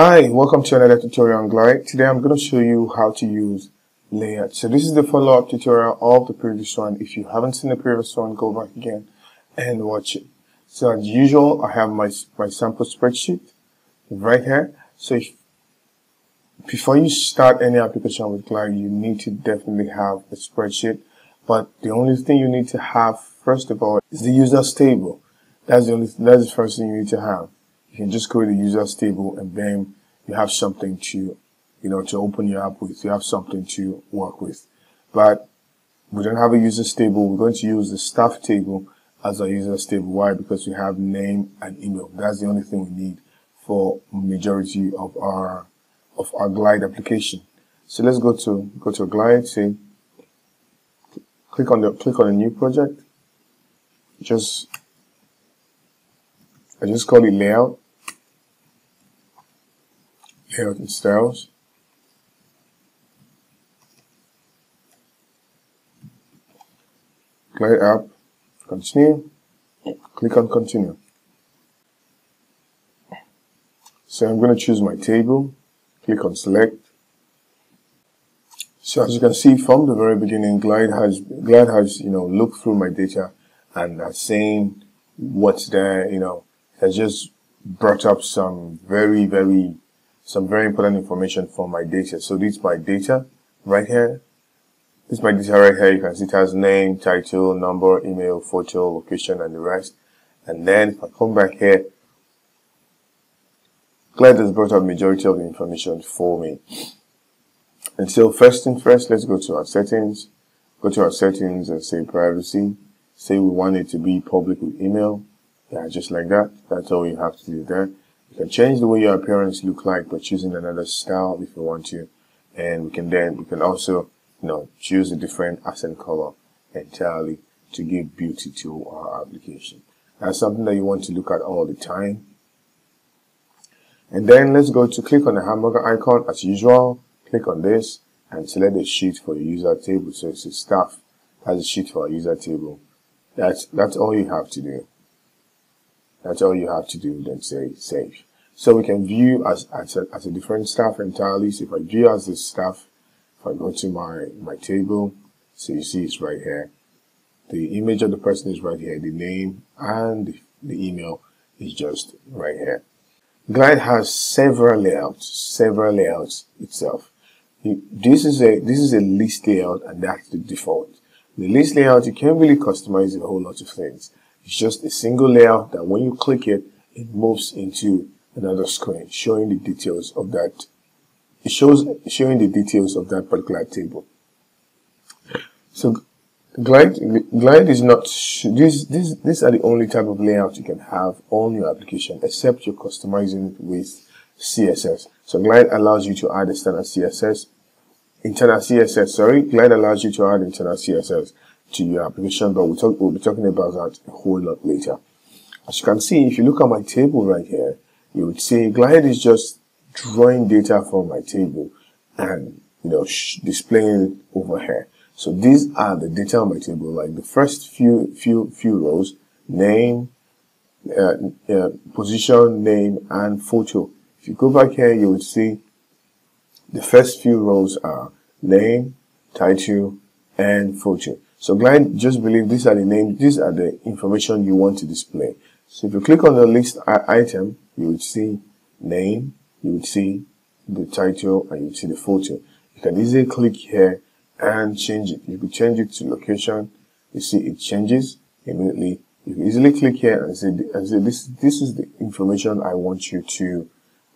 Hi, welcome to another tutorial on Glide. Today I'm going to show you how to use layout. So this is the follow-up tutorial of the previous one. If you haven't seen the previous one, go back again and watch it. So as usual, I have my, my sample spreadsheet right here. So if, before you start any application with Glide, you need to definitely have a spreadsheet. But the only thing you need to have, first of all, is the users table. That's the only, that's the first thing you need to have. You can just create a users table and bam, you have something to, you know, to open your app with. You have something to work with. But we don't have a users table. We're going to use the staff table as our users table. Why? Because we have name and email. That's the only thing we need for majority of our of our Glide application. So let's go to go to Glide. Say click on the click on a new project. Just I just call it layout, and styles. Glide app, continue, click on continue. So I'm going to choose my table, click on select. So as you can see from the very beginning, Glide has, Glide has, you know, looked through my data and uh, saying what's there, you know, has just brought up some very, very, some very important information for my data. So this is my data right here. This is my data right here. You can see it has name, title, number, email, photo, location, and the rest. And then if I come back here, Glide has brought up majority of the information for me. And so first thing first, let's go to our settings. Go to our settings and say privacy. Say we want it to be public with email. Yeah, just like that. That's all you have to do there. You can change the way your appearance look like by choosing another style if you want to. And we can then, you can also, you know, choose a different accent color entirely to give beauty to our application. That's something that you want to look at all the time. And then let's go to click on the hamburger icon as usual. Click on this and select the sheet for your user table. So it's a staff. That's a sheet for our user table. That's, that's all you have to do. That's all you have to do, then say save. So we can view as, as, a, as a different staff entirely. So if I view as a staff, if I go to my, my table, so you see it's right here. The image of the person is right here. The name and the, email is just right here. Glide has several layouts, several layouts itself. This is a this is a list layout and that's the default. The list layout you can really customize a whole lot of things. It's just a single layout that when you click it, it moves into another screen showing the details of that. It shows showing the details of that particular table. So Glide, Glide is not, this, this, these are the only type of layout you can have on your application, except you're customizing it with CSS. So Glide allows you to add a standard CSS, internal CSS, sorry, Glide allows you to add internal CSS to your application, but we'll, talk, we'll be talking about that a whole lot later. As you can see, if you look at my table right here, you would see Glide is just drawing data from my table and, you know, displaying it over here. So these are the data on my table, like the first few, few, few rows, name, uh, uh, position, name, and photo. If you go back here, you would see the first few rows are name, title, and photo. So Glide just believe these are the names, these are the information you want to display. So if you click on the list item, you would see name, you would see the title, and you would see the photo. You can easily click here and change it. You could change it to location. You see it changes immediately. You can easily click here and say, and say this, this is the information I want you to,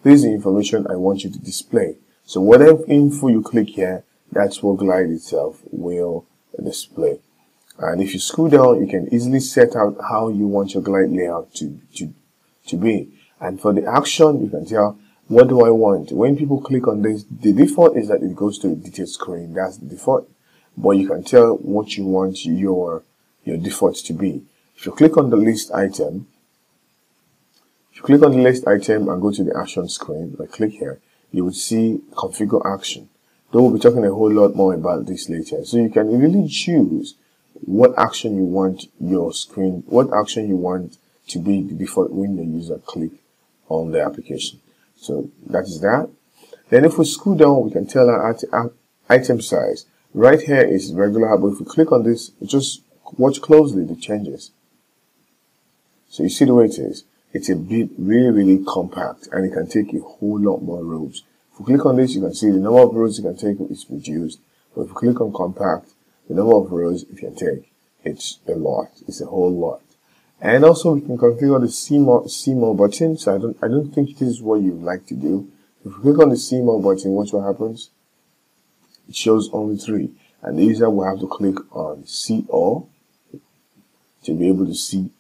this is the information I want you to display. So whatever info you click here, that's what Glide itself will display. And if you scroll down, you can easily set out how you want your glide layout to, to, to be. And for the action, you can tell, what do I want? When people click on this, the default is that it goes to a detailed screen. That's the default. But you can tell what you want your, your default to be. If you click on the list item, if you click on the list item and go to the action screen, like click here, you will see configure action. Though we'll be talking a whole lot more about this later. So you can really choose what action you want your screen, what action you want to be before when the user click on the application. So that is that. Then if we scroll down, we can tell our item size. Right here is regular, but if we click on this, just watch closely the changes. So you see the way it is. It's a bit really, really compact and it can take a whole lot more rows. If you click on this, you can see the number of rows you can take is reduced. But if you click on compact, the number of rows you can take, it's a lot. It's a whole lot. And also we can configure the see more, see more button. So I don't, I don't think this is what you like to do. If you click on the see more button, watch what happens. It shows only three. And the user will have to click on see all to be able to see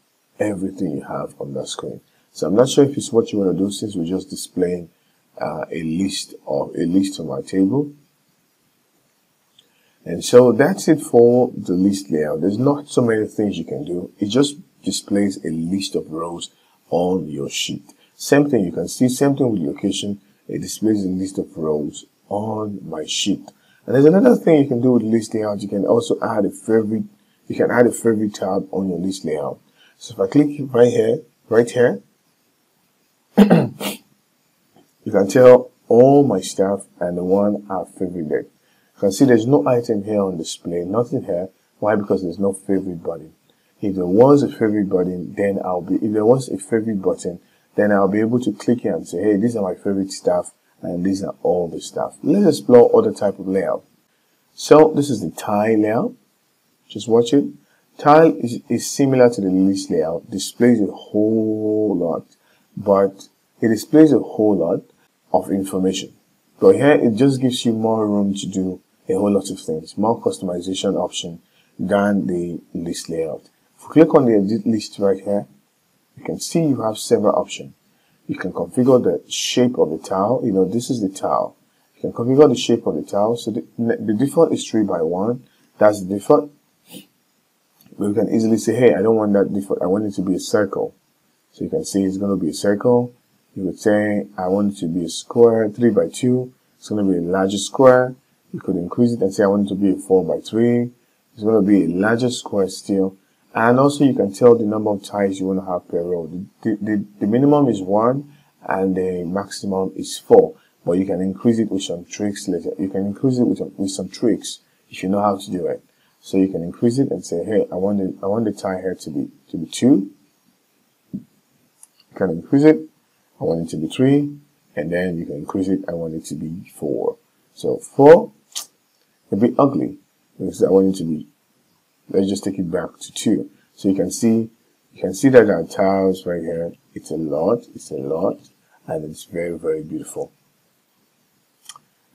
everything you have on that screen. So I'm not sure if it's what you want to do since we're just displaying uh, a list of a list on my table. And so that's it for the list layout. There's not so many things you can do. It just displays a list of rows on your sheet. Same thing you can see, same thing with location. It displays a list of rows on my sheet. And there's another thing you can do with list layout. You can also add a favorite, you can add a favorite tab on your list layout. So if I click right here, right here, you can tell all my stuff and the one I've favorited. You can see there's no item here on display, nothing here. Why? Because there's no favorite button. If there was a favorite button, then I'll be, if there was a favorite button, then I'll be able to click here and say, hey, these are my favorite stuff and these are all the stuff. Let's explore other type of layout. So this is the tile layout. Just watch it. Tile is, is similar to the list layout, displays a whole lot, but it displays a whole lot of information. But here it just gives you more room to do a whole lot of things, more customization option than the list layout. If you click on the edit list right here, you can see you have several options. You can configure the shape of the tile. You know, this is the tile. You can configure the shape of the tile. So the, the default is 3 by 1. That's the default. But you can easily say, hey, I don't want that default. I want it to be a circle. So you can see it's going to be a circle. You would say, I want it to be a square, 3 by 2. It's going to be a larger square. You could increase it and say, I want it to be a 4 by 3. It's going to be a larger square still. And also you can tell the number of ties you want to have per row. The, the, the minimum is 1 and the maximum is 4. But you can increase it with some tricks later. You can increase it with, with some tricks if you know how to do it. So you can increase it and say, hey, I want the, I want the tile here to be, to be 2. You can increase it. I want it to be 3. And then you can increase it. I want it to be 4. So 4, a bit ugly. Because I want it to be, let's just take it back to 2. So you can see, you can see that our tiles right here, it's a lot, it's a lot, and it's very, very beautiful.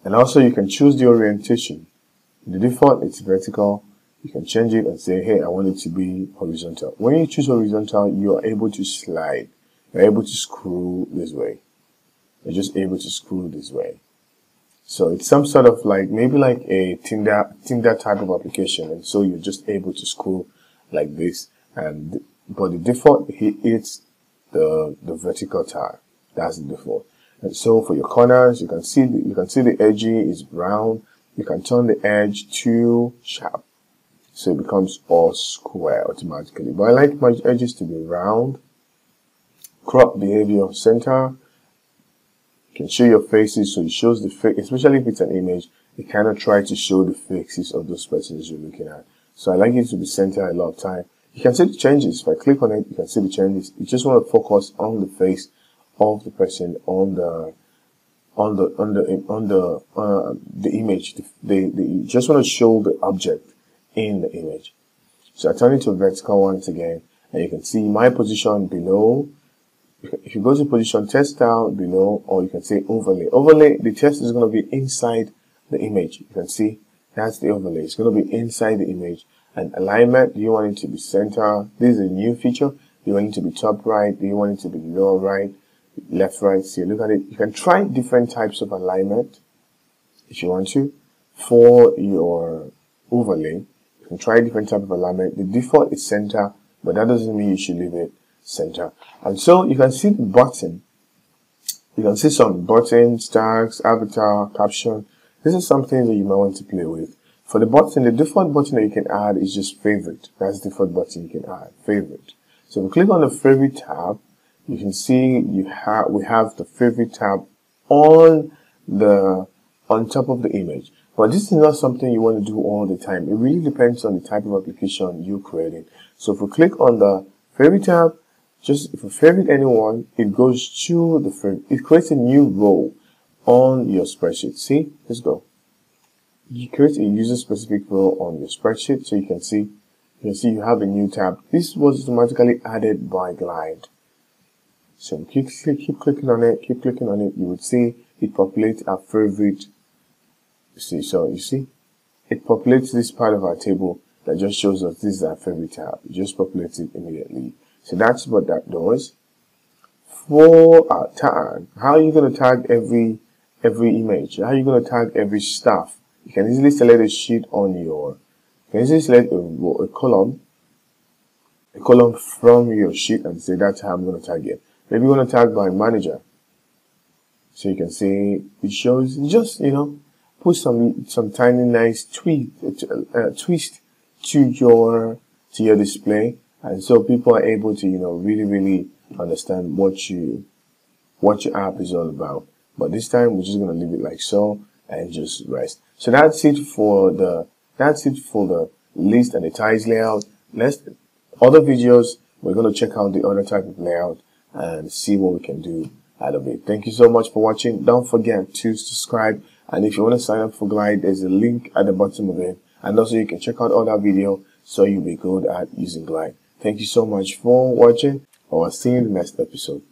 And also you can choose the orientation. The default, it's vertical you can change it and say, hey, I want it to be horizontal. When you choose horizontal, you are able to slide. You're able to screw this way. You're just able to screw this way. So it's some sort of like, maybe like a Tinder, Tinder type of application. And so you're just able to screw like this. And, but the default, it's the, the vertical tile. That's the default. And so for your corners, you can see, the, you can see the edge is brown. You can turn the edge to sharp. So it becomes all square automatically. But I like my edges to be round. Crop behavior center. Can show your faces so it shows the face, especially if it's an image, it kind of try to show the faces of those persons you're looking at. So I like it to be centered a lot of time. You can see the changes. If I click on it, you can see the changes. You just want to focus on the face of the person on the on the on the on the uh, the image. The, the, the, you just want to show the object in the image. So I turn it to vertical once again, and you can see my position below. If you go to position text style below, or you can say overlay. Overlay, the text is going to be inside the image. You can see that's the overlay. It's going to be inside the image. And alignment, do you want it to be center? This is a new feature. Do you want it to be top right? Do you want it to be lower right? Left right? See, look at it. You can try different types of alignment if you want to for your overlay. You can try different type of alignment. The default is center, but that doesn't mean you should leave it center. And so you can see the button. You can see some buttons, tags, avatar, caption. This is something that you might want to play with. For the button, the default button that you can add is just favorite. That's the default button you can add, favorite. So if you click on the favorite tab, you can see you have we have the favorite tab on the on top of the image. But this is not something you want to do all the time. It really depends on the type of application you're creating. So if we click on the favorite tab, just if you favorite anyone, it goes to the frame. It creates a new row on your spreadsheet. See, let's go. You create a user specific row on your spreadsheet so you can see you can see you have a new tab. This was automatically added by Glide. So keep, keep clicking on it, keep clicking on it, you would see it populates our favorite. See, so you see, it populates this part of our table that just shows us this is our favorite tab. It just populates it immediately. So that's what that does. For our tag, how are you going to tag every every image? How are you going to tag every stuff? You can easily select a sheet on your, you can easily select a, a column, a column from your sheet and say that's how I'm going to tag it. Maybe you want to tag by manager. So you can see it shows just, you know, put some, some tiny nice tweet, uh, twist to your, to your display. And so people are able to, you know, really, really understand what you, what your app is all about. But this time we're just going to leave it like so and just rest. So that's it for the, that's it for the list and the tiles layout. Let's, other videos, we're going to check out the other type of layout and see what we can do out of it. Thank you so much for watching. Don't forget to subscribe. And if you want to sign up for Glide, there's a link at the bottom of it. And also you can check out other video so you'll be good at using Glide. Thank you so much for watching. I will see you in the next episode.